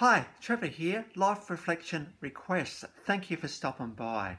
Hi, Trevor here, Life Reflection Requests. Thank you for stopping by.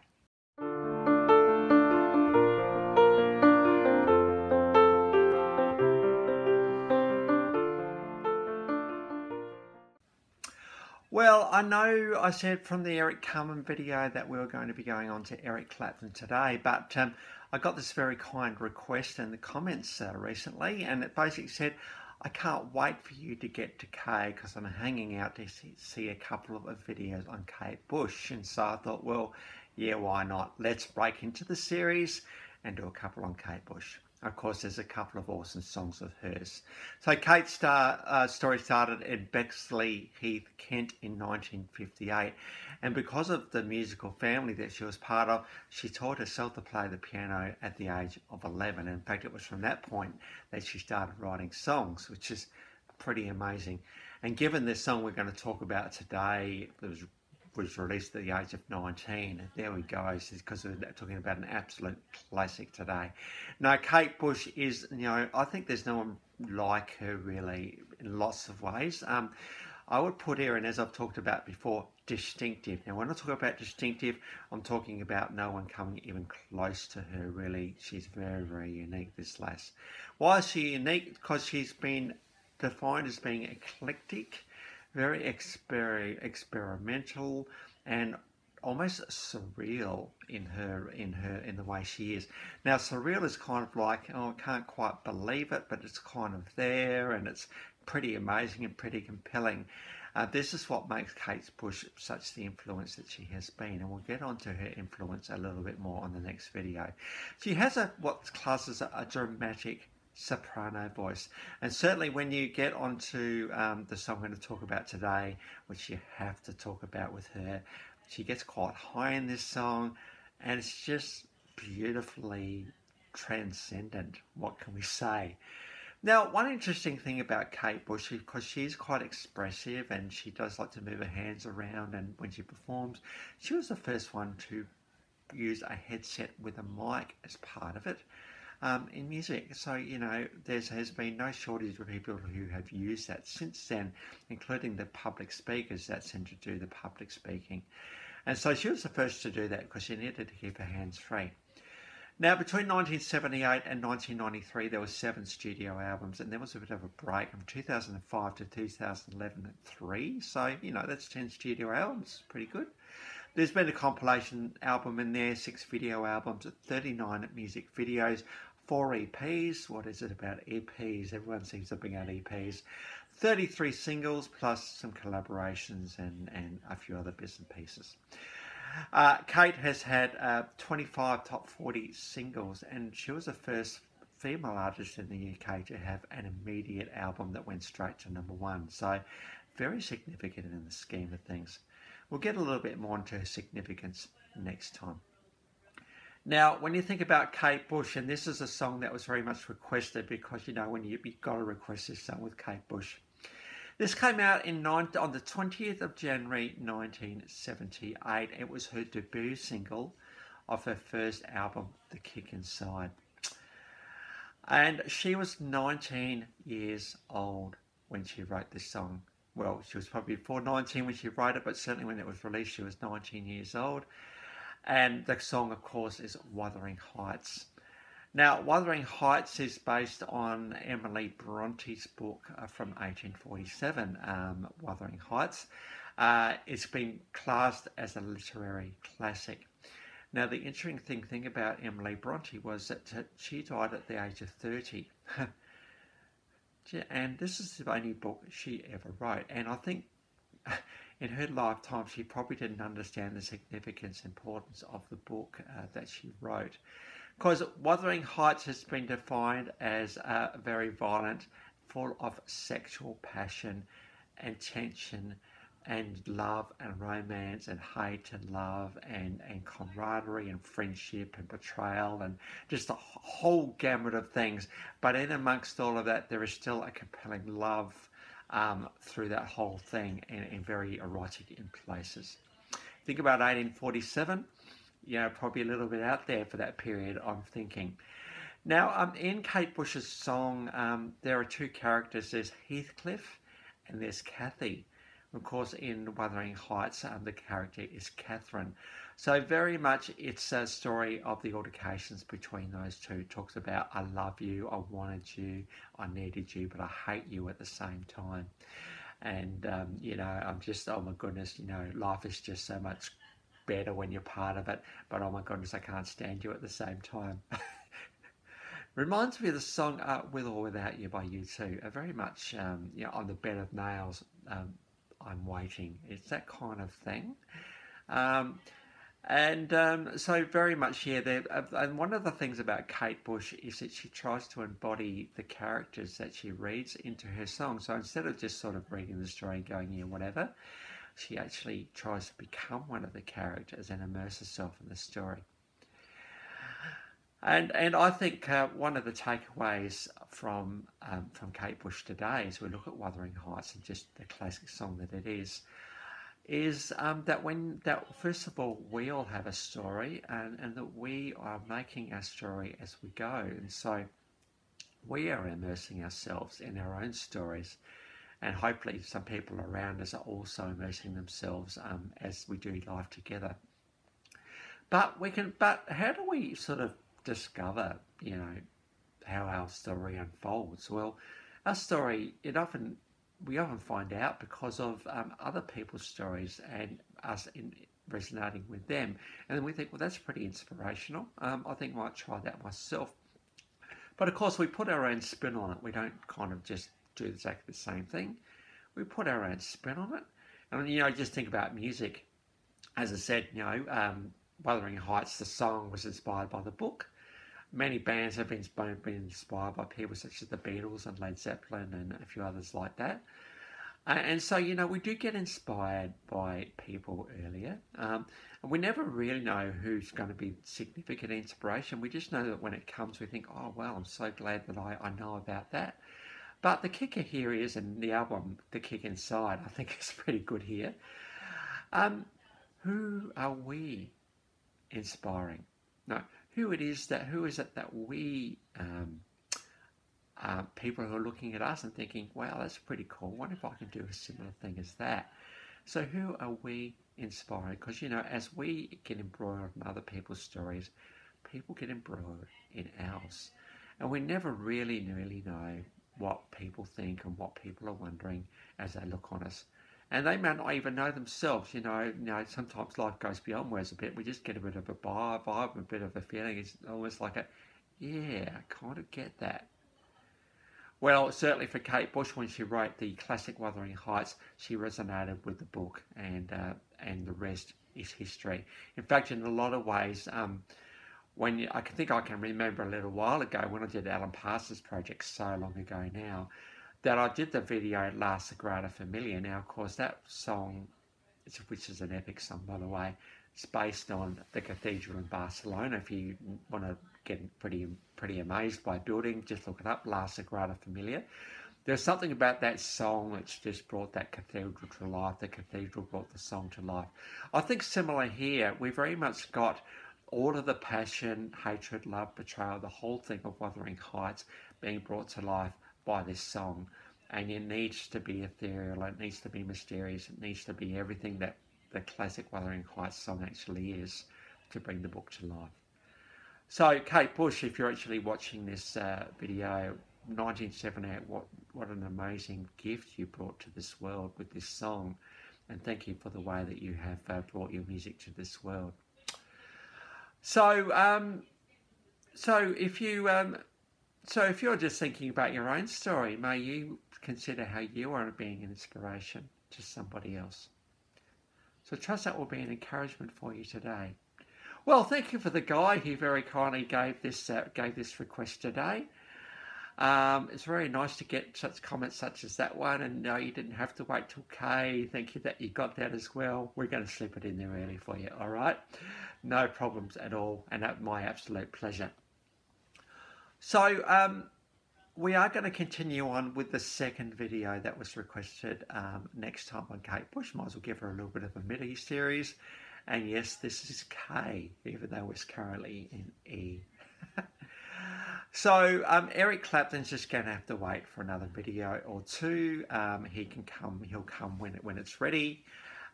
Well, I know I said from the Eric Carmen video that we were going to be going on to Eric Clapton today, but um, I got this very kind request in the comments uh, recently, and it basically said, I can't wait for you to get to Kay because I'm hanging out to see, a couple of videos on Kate Bush. And so I thought, well, yeah, why not? Let's break into the series and do a couple on Kate Bush. Of course, there's a couple of awesome songs of hers. So Kate's star, uh, story started in Bexleyheath, Kent in 1958. And because of the musical family that she was part of, she taught herself to play the piano at the age of 11. In fact, it was from that point that she started writing songs, which is pretty amazing. And given this song we're going to talk about today, it was was released at the age of 19. There we go, because we're talking about an absolute classic today. Now, Kate Bush is, you know, I think there's no one like her really in lots of ways. Um, I would put her in, as I've talked about before, distinctive. Now, when I talk about distinctive, I'm talking about no one coming even close to her, really. She's very, very unique, this lass. Why is she unique? Because she's been defined as being eclectic very exper experimental and almost surreal in her in her in the way she is now surreal is kind of like oh i can't quite believe it but it's kind of there and it's pretty amazing and pretty compelling uh, this is what makes Kate Bush such the influence that she has been, and we'll get onto her influence a little bit more on the next video. She has a as a, a dramatic soprano voice. And certainly when you get onto um, the song I'm going to talk about today, which you have to talk about with her, she gets quite high in this song and it's just beautifully transcendent. What can we say? Now, one interesting thing about Kate Bush, because she's quite expressive and she does like to move her hands around and when she performs, she was the first one to use a headset with a mic as part of it um, in music. So, you know, there has been no shortage of people who have used that since then, including the public speakers that seem to do the public speaking. And so she was the first to do that because she needed to keep her hands free. Now, between 1978 and 1993, there were seven studio albums, and there was a bit of a break from 2005 to 2011 at three. So, you know, that's 10 studio albums, pretty good. There's been a compilation album in there, six video albums, 39 music videos, four EPs. What is it about EPs? Everyone seems to bring out EPs. 33 singles plus some collaborations and, and a few other bits and pieces. Uh, Kate has had uh, 25 top 40 singles and she was the first female artist in the UK to have an immediate album that went straight to number one. So very significant in the scheme of things. We'll get a little bit more into her significance next time. Now, when you think about Kate Bush, and this is a song that was very much requested because, you know, when you, you've got to request this song with Kate Bush. This came out in nine, on the 20th of January 1978. It was her debut single of her first album, The Kick Inside. And she was 19 years old when she wrote this song. Well, she was probably before 19 when she wrote it, but certainly when it was released, she was 19 years old. And the song, of course, is Wuthering Heights. Now, Wuthering Heights is based on Emily Bronte's book uh, from 1847, um, Wuthering Heights. Uh, it's been classed as a literary classic. Now, the interesting thing, thing about Emily Bronte was that she died at the age of 30. and this is the only book she ever wrote. And I think in her lifetime, she probably didn't understand the significance importance of the book uh, that she wrote. Because Wuthering Heights has been defined as uh, very violent, full of sexual passion and tension and love and romance and hate and love and, and camaraderie and friendship and betrayal and just a whole gamut of things. But in amongst all of that, there is still a compelling love um, through that whole thing and, and, very erotic in places. Think about 1847, you know, probably a little bit out there for that period, I'm thinking. Now, um, in Kate Bush's song, um, there are two characters. There's Heathcliff and there's Cathy. Of course, in Wuthering Heights, um, the character is Catherine. So very much it's a story of the altercations between those two. It talks about I love you, I wanted you, I needed you, but I hate you at the same time. And um, you know, I'm just oh my goodness, you know, life is just so much better when you're part of it. But oh my goodness, I can't stand you at the same time. Reminds me of the song uh, "With or Without You" by U2. A very much, um, you know, on the bed of nails. Um, I'm waiting. It's that kind of thing. Um, and um, so, very much, yeah. There, uh, and one of the things about Kate Bush is that she tries to embody the characters that she reads into her song. So instead of just sort of reading the story and going, yeah, whatever, she actually tries to become one of the characters and immerse herself in the story. And and I think uh, one of the takeaways from um, from Kate Bush today, as we look at Wuthering Heights and just the classic song that it is, is um, that when that first of all we all have a story and, and that we are making our story as we go, and so we are immersing ourselves in our own stories, and hopefully some people around us are also immersing themselves um, as we do life together. But we can. But how do we sort of discover, you know, how our story unfolds? Well, our story, it often we often find out because of um, other people's stories and us in, resonating with them, and then we think, well, that's pretty inspirational. Um, I think I might try that myself. But of course, we put our own spin on it. We don't kind of just do exactly the same thing. We put our own spin on it. And you know, just think about music. As I said, you know, um, Wuthering Heights, the song was inspired by the book many bands have been, been inspired by people such as the Beatles and Led Zeppelin and a few others like that. Uh, and so, you know, we do get inspired by people earlier. Um, and we never really know who's going to be significant inspiration. We just know that when it comes, we think, oh, well, I'm so glad that I, I know about that. But the kicker here is, and the album, The Kick Inside, I think is pretty good here. Um, who are we inspiring? No, who it is that who is it that we um, uh, people who are looking at us and thinking, "Wow, that's pretty cool. What if I can do a similar thing as that?" So who are we inspiring? Because you know, as we get embroiled in other people's stories, people get embroiled in ours, and we never really, really know what people think and what people are wondering as they look on us and they may not even know themselves. You know, you know, sometimes life goes beyond words a bit. We just get a bit of a vibe, a bit of a feeling. It's almost like a, yeah, I kind of get that. Well, certainly for Kate Bush, when she wrote the classic Wuthering Heights, she resonated with the book, and uh, and the rest is history. In fact, in a lot of ways, um, when you, I can think I can remember a little while ago when I did Alan Parsons' project so long ago now that I did the video La Sagrada Familia. Now, of course, that song, which is an epic song, by the way, it's based on the cathedral in Barcelona. If you want to get pretty pretty amazed by building, just look it up, La Sagrada Familia. There's something about that song that's just brought that cathedral to life. The cathedral brought the song to life. I think similar here, we very much got all of the passion, hatred, love, betrayal, the whole thing of Wuthering Heights being brought to life by this song. And it needs to be ethereal, it needs to be mysterious, it needs to be everything that the classic Wuthering Heights song actually is to bring the book to life. So, Kate Bush, if you're actually watching this uh, video, 1978, what, what an amazing gift you brought to this world with this song. And thank you for the way that you have uh, brought your music to this world. So, um, so if you um, so if you're just thinking about your own story, may you consider how you are being an inspiration to somebody else. So trust that will be an encouragement for you today. Well, thank you for the guy who very kindly gave this uh, gave this request today. Um, it's very nice to get such comments such as that one, and no, you didn't have to wait till K. Thank you that you got that as well. We're going to slip it in there early for you, all right? No problems at all, and at my absolute pleasure. So um, we are going to continue on with the second video that was requested um, next time on Kate Bush. Might as well give her a little bit of a mini series. And yes, this is K, even though it's currently in E. So um, Eric Clapton's just going to have to wait for another video or two. Um, he can come. He'll come when when it's ready.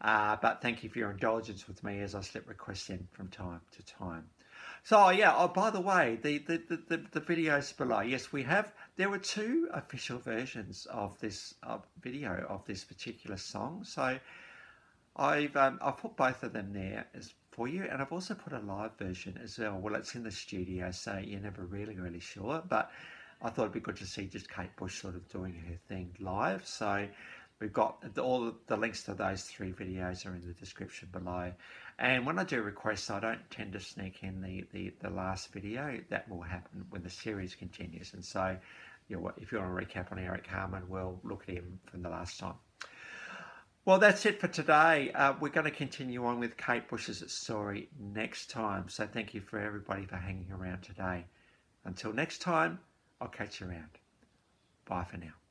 Uh, but thank you for your indulgence with me as I slip requests in from time to time. So yeah. Oh, by the way, the the, the, the, the videos below. Yes, we have. There were two official versions of this uh, video of this particular song. So I've um, I've put both of them there as for you. And I've also put a live version as well. Well, it's in the studio, so you're never really, really sure. But I thought it'd be good to see just Kate Bush sort of doing her thing live. So we've got all the links to those three videos are in the description below. And when I do requests, I don't tend to sneak in the, the, the last video. That will happen when the series continues. And so you know, if you want to recap on Eric Carmen, we'll look at him from the last time. Well, that's it for today. Uh, we're going to continue on with Kate Bush's story next time. So thank you for everybody for hanging around today. Until next time, I'll catch you around. Bye for now.